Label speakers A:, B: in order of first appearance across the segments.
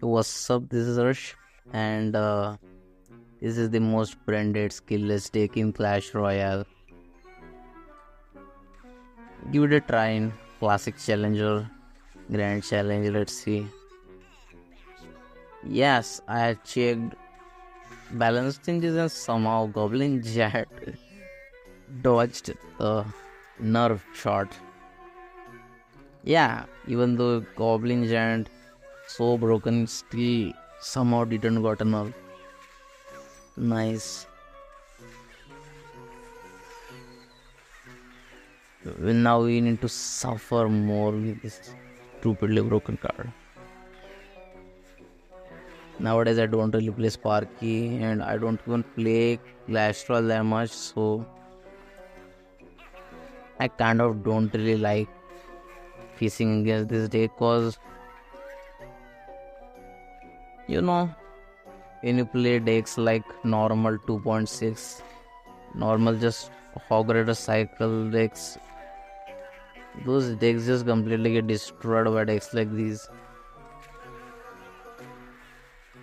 A: What's up? This is Rush, and uh, this is the most branded skillless deck in Clash Royale. Give it a try in Classic Challenger, Grand Challenge. Let's see. Yes, I checked balance changes and somehow Goblin Jet dodged the nerf shot. Yeah, even though Goblin Giant so broken, still somehow didn't got a nerf. Nice. Well, Now we need to suffer more with this stupidly broken card. Nowadays I don't really play Sparky and I don't even play Clash that much, so I kind of don't really like facing against this deck cause you know when you play decks like normal 2.6 normal just hog rider cycle decks. Those decks just completely get destroyed by decks like these.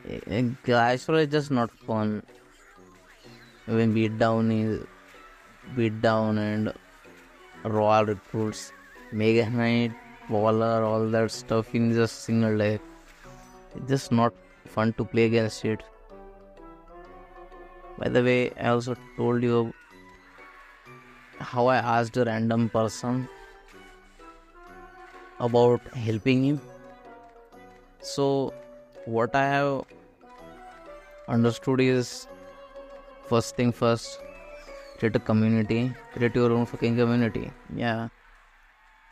A: Eh, Clash Royale just not fun. When beat down is beat down and royal recruits mega knight waller all that stuff in just single deck. It's just not fun to play against it. By the way i also told you how i asked a random person about helping him. So what i have understood is first thing first create a community create your own fucking community. Yeah.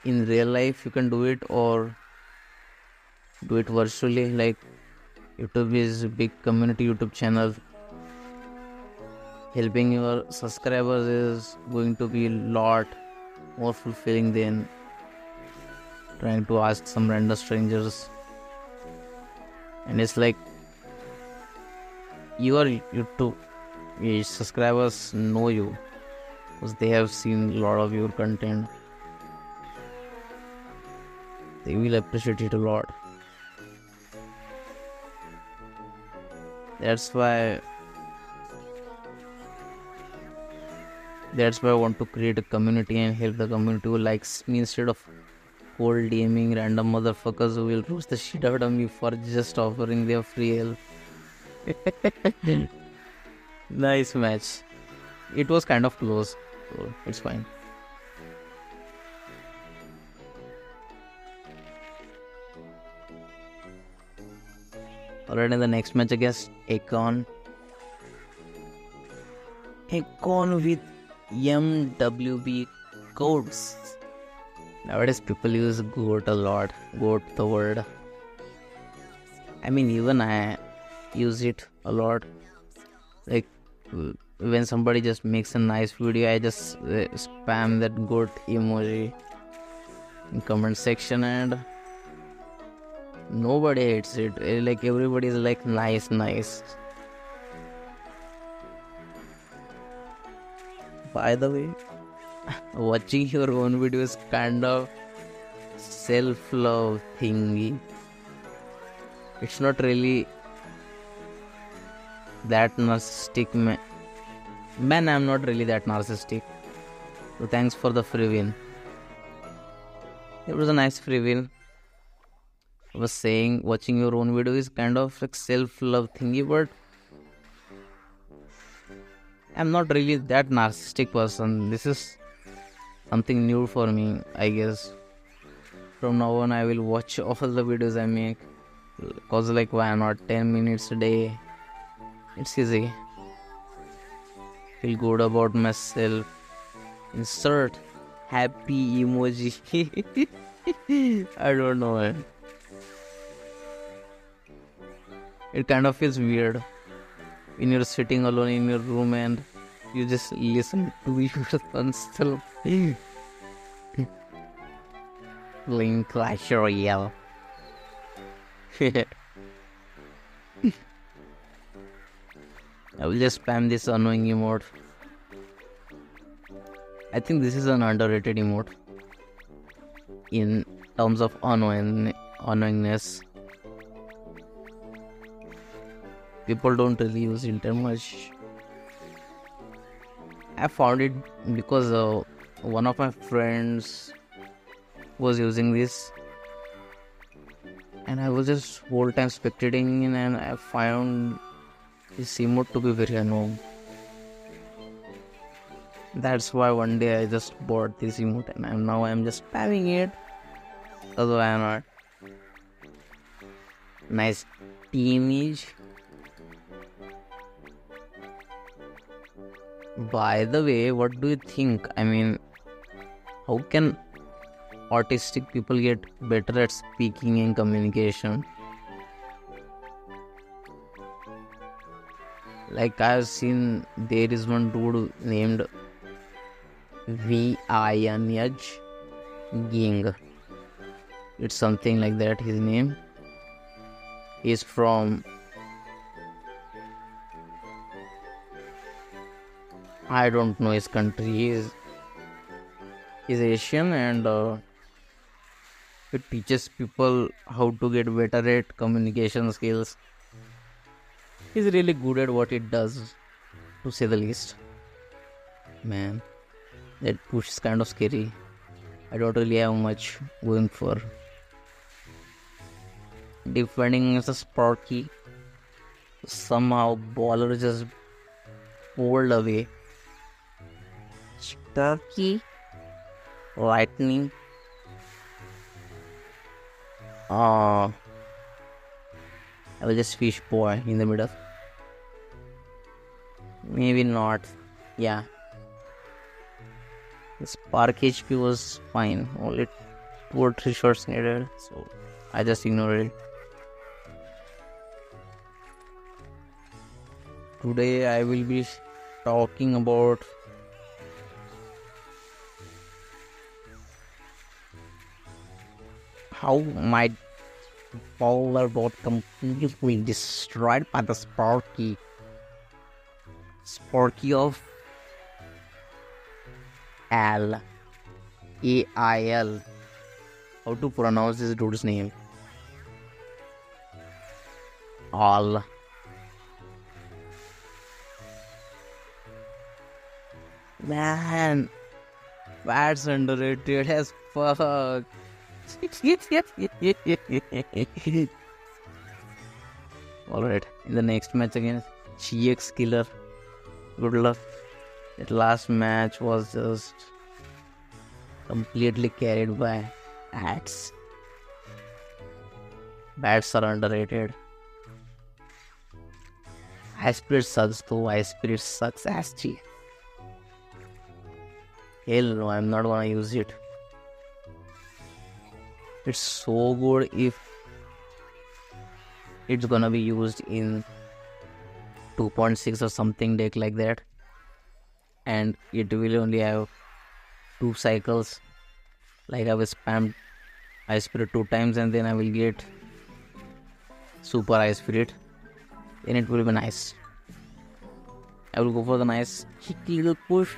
A: In real life you can do it or do it virtually like youtube is a big community youtube channel. Helping your subscribers is going to be a lot more fulfilling than trying to ask some random strangers. And it's like your youtube your subscribers know you because they have seen a lot of your content. They will appreciate it a lot that's why that's why i want to create a community and help the community who likes me instead of cold DMing random motherfuckers who will roast the shit out of me for just offering their free help. Nice match. It was kind of close so it's fine Alright, in the next match, guess Akon. Akon with MWB codes. Nowadays, people use GOAT a lot. GOAT, the word. I mean, even I use it a lot. Like, when somebody just makes a nice video, I just uh, spam that GOAT emoji in comment section and nobody hates it. Eh, like everybody is like nice nice. By the way watching your own video is kind of self-love thingy. It's not really that narcissistic man man i'm not really that narcissistic. So thanks for the free win. It was a nice free win was saying watching your own video is kind of like self-love thingy, but I'm not really that narcissistic person. This is something new for me, I guess. From now on, I will watch all the videos I make. Cause like why not 10 minutes a day? It's easy. Feel good about myself. Insert happy emoji. I don't know. It kind of feels weird when you're sitting alone in your room and you just listen to yourself playing Clash Royale. I will just spam this annoying emote. I think this is an underrated emote in terms of annoying annoyingness. People don't really use inter much. I found it because uh, one of my friends was using this. And i was just whole time spectating and i found this emote to be very annoying. That's why one day i just bought this emote and now i'm just spamming it. Although i'm not. Nice image by the way what do you think? I mean how can autistic people get better at speaking and communication? Like i've seen there is one dude named v h ging. It's something like that his name. Is from I don't know his country. He is he's Asian and uh, it teaches people how to get better at communication skills. He's really good at what it does, to say the least. Man, that push is kind of scary. I don't really have much going for defending is a Sparky. Somehow baller just pulled away. Turkey, lightning. Ah, uh, I will just fish boy in the middle. Maybe not. Yeah. The spark HP was fine. Only two or three shots needed, so I just ignored it. today I will be talking about how my polar got completely destroyed by the Sparky. Sparky of Al. A I L. How to pronounce this dude's name? All. Man, that's underrated as fuck. Alright, in the next match against GX Killer. Good luck. That last match was just completely carried by bats. Bats are underrated. Ice Spirit sucks though, Ice Spirit sucks ass G. Hell no, I'm not gonna use it. It's so good if it's gonna be used in 2.6 or something deck like that. And it will only have two cycles. Like I will spam ice spirit two times and then I will get super ice spirit. Then it will be nice. I will go for the nice little push.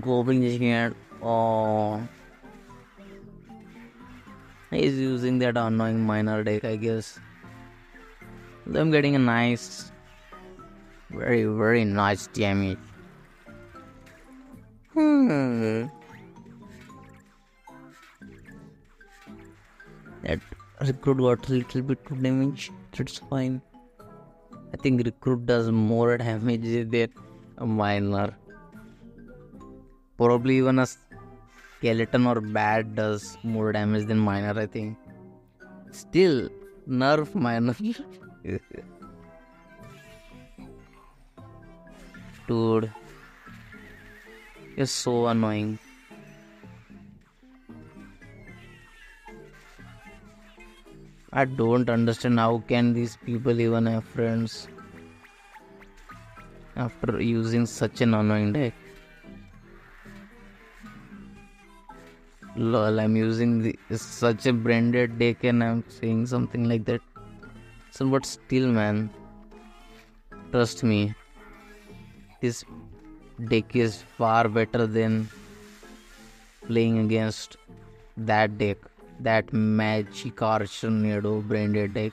A: Goblin here. Oh. He's using that annoying miner deck, I guess. I'm getting a nice, very, very nice damage. Hmm. That recruit got a little bit too damage. That's fine. I think recruit does more damage than a miner. Probably even a skeleton or bat does more damage than miner, I think. Still, nerf miner. Dude. You're so annoying. I don't understand how can these people even have friends after using such an annoying deck. Lol i'm using the, such a branded deck and i'm saying something like that so but still man trust me this deck is far better than playing against that deck that magic archer branded deck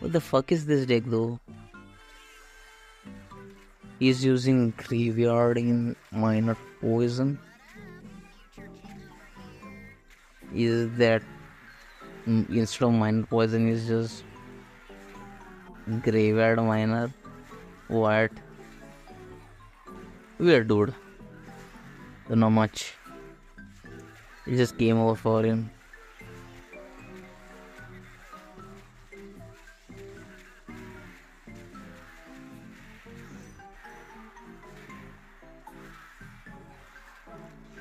A: What the fuck is this deck though? He's using graveyard in miner poison. Is that instead of miner poison is just graveyard miner? What? Weird dude. Don't know much. It just came over for him.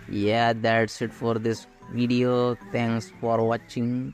A: yeah that's it for this video. Thanks for watching